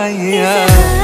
yeah.